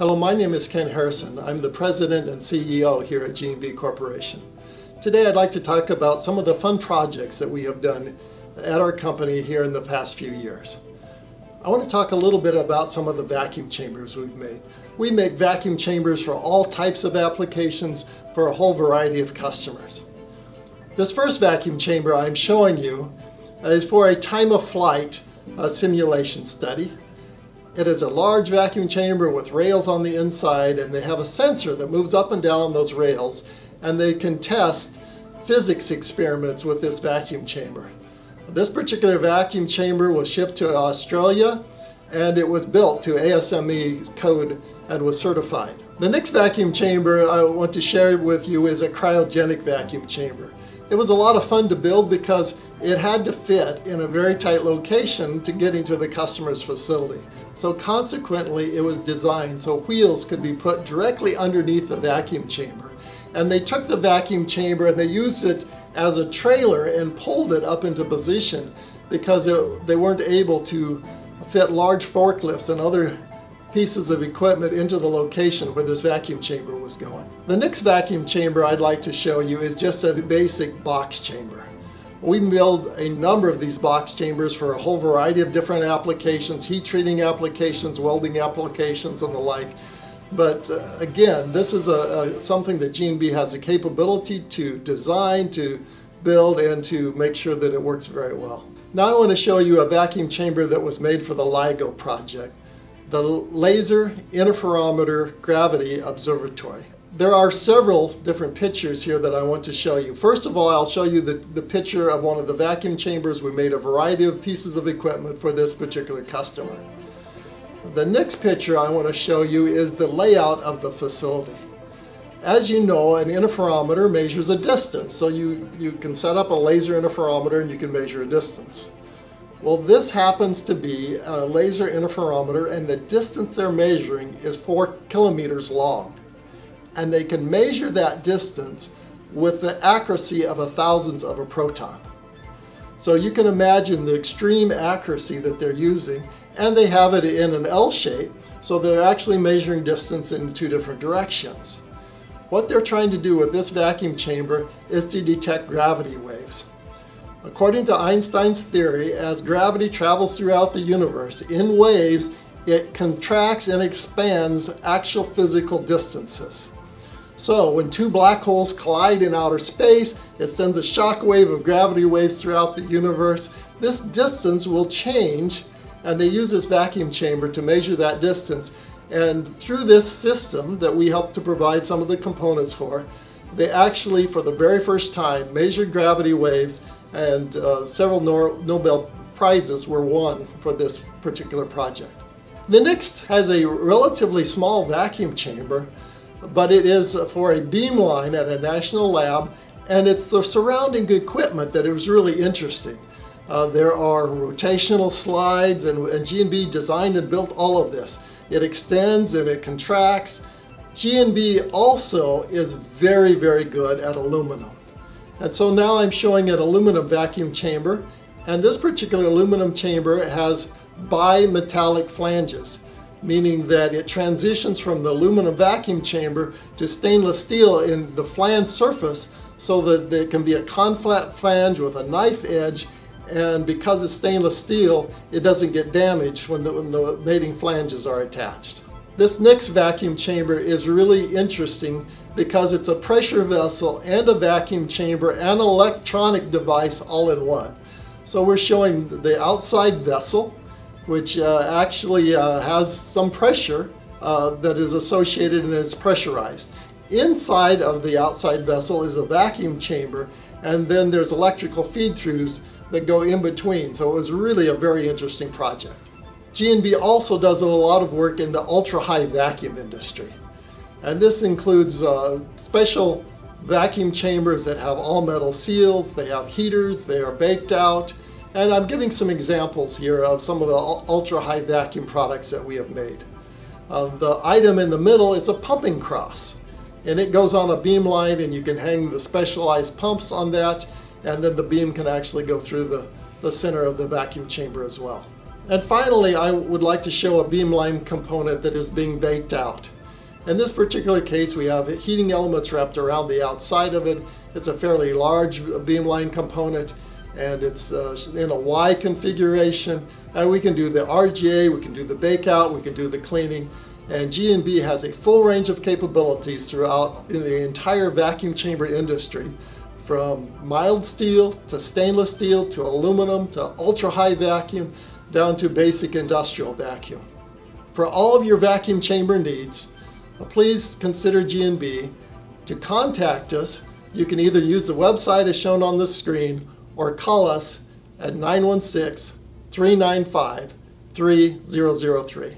Hello, my name is Ken Harrison. I'm the President and CEO here at GNB Corporation. Today I'd like to talk about some of the fun projects that we have done at our company here in the past few years. I want to talk a little bit about some of the vacuum chambers we've made. We make vacuum chambers for all types of applications for a whole variety of customers. This first vacuum chamber I'm showing you is for a time of flight simulation study. It is a large vacuum chamber with rails on the inside and they have a sensor that moves up and down on those rails and they can test physics experiments with this vacuum chamber. This particular vacuum chamber was shipped to Australia and it was built to ASME code and was certified. The next vacuum chamber I want to share with you is a cryogenic vacuum chamber. It was a lot of fun to build because it had to fit in a very tight location to get into the customer's facility. So consequently, it was designed so wheels could be put directly underneath the vacuum chamber. And they took the vacuum chamber and they used it as a trailer and pulled it up into position because it, they weren't able to fit large forklifts and other pieces of equipment into the location where this vacuum chamber was going. The next vacuum chamber I'd like to show you is just a basic box chamber. We build a number of these box chambers for a whole variety of different applications, heat treating applications, welding applications, and the like. But uh, again, this is a, a, something that GNB has the capability to design, to build, and to make sure that it works very well. Now I want to show you a vacuum chamber that was made for the LIGO project, the Laser Interferometer Gravity Observatory. There are several different pictures here that I want to show you. First of all, I'll show you the, the picture of one of the vacuum chambers. We made a variety of pieces of equipment for this particular customer. The next picture I want to show you is the layout of the facility. As you know, an interferometer measures a distance, so you, you can set up a laser interferometer and you can measure a distance. Well, this happens to be a laser interferometer and the distance they're measuring is four kilometers long and they can measure that distance with the accuracy of a thousandth of a proton. So you can imagine the extreme accuracy that they're using and they have it in an L shape so they're actually measuring distance in two different directions. What they're trying to do with this vacuum chamber is to detect gravity waves. According to Einstein's theory, as gravity travels throughout the universe in waves, it contracts and expands actual physical distances. So when two black holes collide in outer space, it sends a shock wave of gravity waves throughout the universe. This distance will change and they use this vacuum chamber to measure that distance. And through this system that we helped to provide some of the components for, they actually, for the very first time, measured gravity waves and uh, several Nobel Prizes were won for this particular project. The next has a relatively small vacuum chamber but it is for a beamline at a national lab, and it's the surrounding equipment that is really interesting. Uh, there are rotational slides, and, and GNB designed and built all of this. It extends and it contracts. GNB also is very, very good at aluminum. And so now I'm showing an aluminum vacuum chamber, and this particular aluminum chamber has bimetallic flanges meaning that it transitions from the aluminum vacuum chamber to stainless steel in the flange surface so that it can be a conflat flange with a knife edge and because it's stainless steel it doesn't get damaged when the, when the mating flanges are attached. This next vacuum chamber is really interesting because it's a pressure vessel and a vacuum chamber and electronic device all in one. So we're showing the outside vessel which uh, actually uh, has some pressure uh, that is associated and is pressurized. Inside of the outside vessel is a vacuum chamber and then there's electrical feed-throughs that go in between. So it was really a very interesting project. GNB also does a lot of work in the ultra-high vacuum industry. And this includes uh, special vacuum chambers that have all metal seals, they have heaters, they are baked out, and I'm giving some examples here of some of the ultra high vacuum products that we have made. Uh, the item in the middle is a pumping cross and it goes on a beam line and you can hang the specialized pumps on that and then the beam can actually go through the, the center of the vacuum chamber as well. And finally, I would like to show a beamline component that is being baked out. In this particular case, we have heating elements wrapped around the outside of it. It's a fairly large beamline component and it's uh, in a Y configuration. And we can do the RGA, we can do the bake out, we can do the cleaning. And GNB has a full range of capabilities throughout the entire vacuum chamber industry from mild steel to stainless steel to aluminum to ultra high vacuum down to basic industrial vacuum. For all of your vacuum chamber needs, please consider GNB. To contact us, you can either use the website as shown on the screen or call us at 916 395 3003.